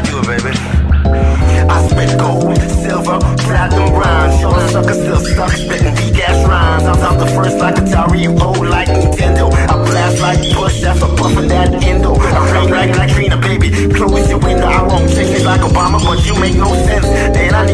I baby. I spit gold, silver, platinum rhymes. Y'all suckers still stuck spitting big ass rhymes. I'm the first like Atari, you old like Nintendo. I blast like Bush after puffing that endo. I rain like Katrina, baby. Close your window, I won't take it like Obama, but you make no sense. And I